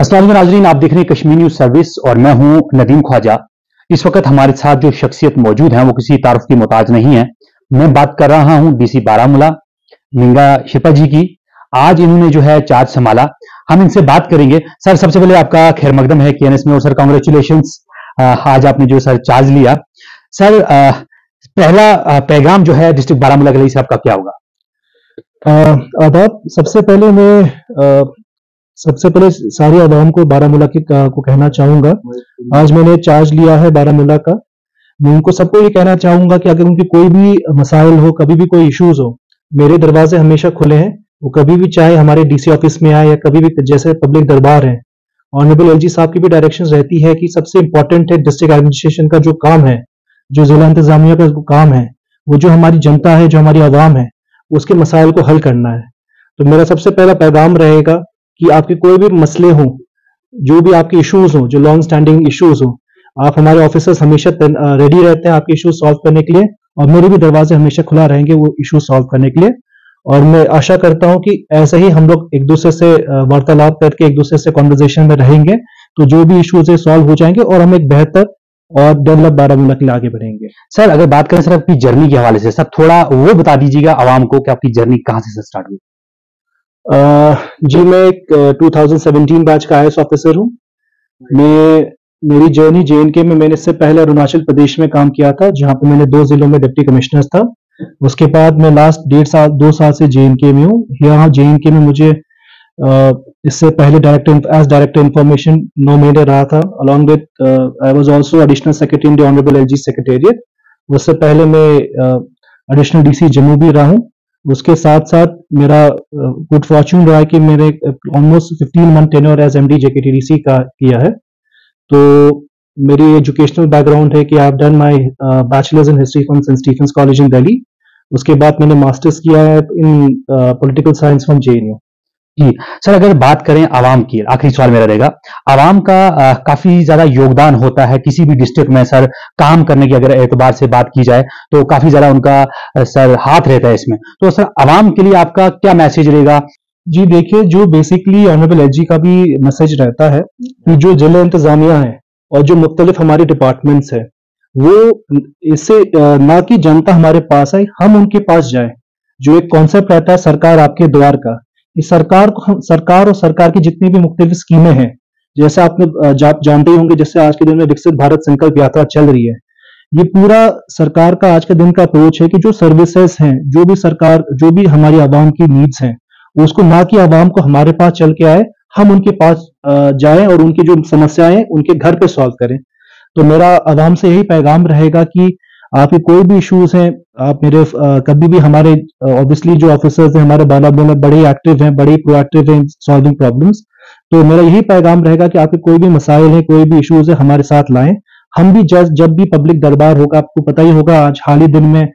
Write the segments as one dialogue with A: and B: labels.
A: असलम नाजरीन, आप देख रहे हैं कश्मीर न्यूज़ सर्विस और मैं हूँ नदीम ख्वाजा। इस वक्त हमारे साथ जो शख्सियत मौजूद है, वो किसी तारफ की मोहताज नहीं है। मैं बात कर रहा हूँ डीसी बारामूला निंगा शिपा जी की। आज इन्होंने जो है चार्ज संभाला। हम इनसे बात करेंगे। सर, सबसे पहले आपका खैर मकदम है के में और सर कॉन्ग्रेचुलेशन आज आपने जो सर चार्ज लिया। सर पहला पैगाम जो है डिस्ट्रिक्ट बारामूला के लिए साहब का क्या होगा?
B: आदाब, सबसे पहले मैं सबसे पहले सारी आवाम को बारामूला के, को कहना चाहूँगा। आज मैंने चार्ज लिया है बारामूला का। मैं उनको सबको ये कहना चाहूँगा कि अगर उनकी कोई भी मसाइल हो, कभी भी कोई इश्यूज़ हो, मेरे दरवाजे हमेशा खुले हैं। वो कभी भी चाहे हमारे डीसी ऑफ़िस में आए या कभी भी जैसे पब्लिक दरबार है। ऑनरेबल एल साहब की भी डायरेक्शन रहती है कि सबसे इंपॉर्टेंट है डिस्ट्रिक्ट एडमिनिस्ट्रेशन का जो काम है, जो जिला इंतजामिया का काम है, वो जो हमारी जनता है, जो हमारी आवाम है, उसके मसाइल को हल करना है। तो मेरा सबसे पहला पैगाम रहेगा कि आपके कोई भी मसले हों, जो भी आपके इश्यूज़ हों, जो लॉन्ग स्टैंडिंग इश्यूज़ हों, आप हमारे ऑफिसर्स हमेशा रेडी रहते हैं आपके इश्यूज़ सॉल्व करने के लिए और मेरे भी दरवाजे हमेशा खुला रहेंगे वो इशू सॉल्व करने के लिए। और मैं आशा करता हूँ कि ऐसे ही हम लोग एक दूसरे से वार्तालाप करके एक दूसरे से कॉन्वर्जेशन में रहेंगे तो जो भी इश्यूज़ है सॉल्व हो जाएँगे और हम एक बेहतर और डेवलप बारामूला के लिए आगे बढ़ेंगे।
A: सर अगर बात करें सर आपकी जर्नी के हवाले से सर थोड़ा वो बता दीजिएगा आवाम को कि आपकी जर्नी कहाँ से स्टार्ट हुई?
B: जी, मैं एक 2017 बैच का आई ऑफिसर हूँ। मैं, मेरी जर्नी जे में मैंने इससे पहले अरुणाचल प्रदेश में काम किया था, जहाँ पे मैंने दो जिलों में डिप्टी कमिश्नर था। उसके बाद मैं लास्ट डेढ़ साल, दो साल से जे में हूँ। यहाँ जे में मुझे इससे पहले director as director information nominated रहा था। Along with I was also additional secretary in the honourable LG secretariat उससे पहले मैं एडिशनल डीसी जम्मू भी रहा हूँ। उसके साथ साथ मेरा गुड फॉर्चून रहा है कि मेरे almost fifteen month tenure as M D JK का किया है। तो मेरी एजुकेशनल बैकग्राउंड है कि I done my bachelors in history from saint Stephen's College in Delhi उसके बाद मैंने मास्टर्स किया है in political science from J
A: G. Sir अगर बात करें आवाम की आखिरी सवाल मेरा रहेगा। आवाम का आ, काफ़ी ज़्यादा योगदान होता है किसी भी डिस्ट्रिक्ट में सर काम करने की अगर एतबार से बात की जाए तो काफ़ी ज़्यादा उनका सर हाथ रहता है इसमें। तो सर आवाम के लिए आपका क्या मैसेज रहेगा?
B: जी देखिए जो बेसिकली ऑनरेबल एच का भी मैसेज रहता है कि जो जिला इंतजामिया है और जो मुख्तलिफ़ हमारे डिपार्टमेंट्स है वो इससे ना कि जनता हमारे पास आए हम उनके पास जाए। जो एक कॉन्सेप्ट रहता है सरकार आपके द्वार का इस सरकार को हम सरकार और सरकार की जितनी भी मुख्तलिफ़ स्कीमें हैं जैसे आपने जा, जानते ही होंगे जैसे आज के दिन में विकसित भारत संकल्प यात्रा चल रही है। ये पूरा सरकार का आज के दिन का अप्रोच है कि जो सर्विसेज़ हैं जो भी सरकार जो भी हमारी आवाम की नीड्स हैं उसको ना कि आवाम को हमारे पास चल के आए हम उनके पास जाएँ और उनकी जो समस्याएँ उनके घर पे सॉल्व करें। तो मेरा आवाम से यही पैगाम रहेगा कि आपके कोई भी इश्यूज़ हैं आप मेरे आ, कभी भी हमारे ऑब्वियसली जो ऑफिसर्स हैं हमारे बालाबो में बड़े एक्टिव हैं बड़े प्रोएक्टिव हैं सॉल्विंग प्रॉब्लम्स तो मेरा यही पैगाम रहेगा कि आपके कोई भी मसाइल हैं कोई भी इश्यूज़ है हमारे साथ लाएँ। हम भी जब जब भी पब्लिक दरबार होगा आपको पता ही होगा आज हाल ही दिन में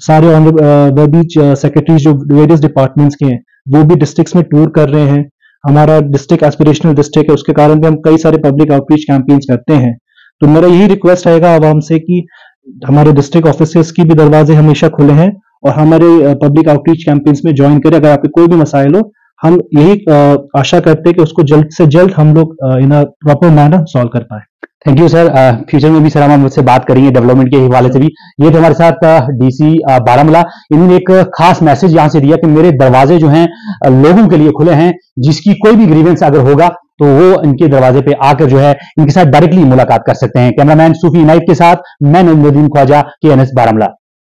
B: सारे बीच सेक्रेटरी जो वेरियस डिपार्टमेंट्स के हैं वो भी डिस्ट्रिक्ट में टूर कर रहे हैं। हमारा डिस्ट्रिक्ट एस्पिरेशनल डिस्ट्रिक्ट है उसके कारण भी हम कई सारे पब्लिक आउटरीच कैंपेन्स करते हैं। तो मेरा यही रिक्वेस्ट रहेगा आवाम से कि हमारे डिस्ट्रिक्ट ऑफ़िस की भी दरवाजे हमेशा खुले हैं और हमारे पब्लिक आउटरीच कैंपेन्स में ज्वाइन करें। अगर आपके कोई भी मसाइल हो, हम यही आशा करते हैं कि उसको जल्द से जल्द हम लोग इन प्रॉपर मैनर सॉल्व कर पाए।
A: थैंक यू सर फ्यूचर में भी सर हम मुझसे बात करेंगे डेवलपमेंट के हवाले से भी। ये थे हमारे साथ डीसी बारामूला। इन्होंने एक खास मैसेज यहाँ से दिया कि मेरे दरवाजे जो हैं लोगों के लिए खुले हैं, जिसकी कोई भी ग्रीवेंस अगर होगा तो वो इनके दरवाजे पे आकर जो है, इनके साथ डायरेक्टली मुलाकात कर सकते हैं। कैमरामैन सूफी नाइफ के साथ, मैं नंदीन ख्वाजा के एन एस बारामला।